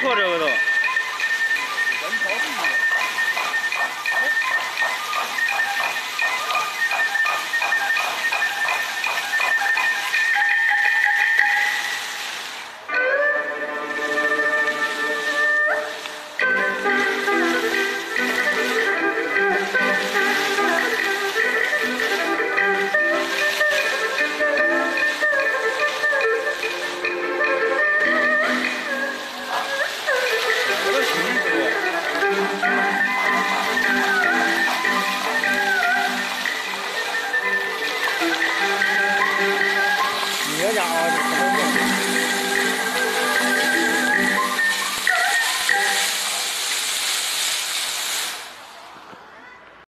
破这个都。咱跑不了。下啊你还在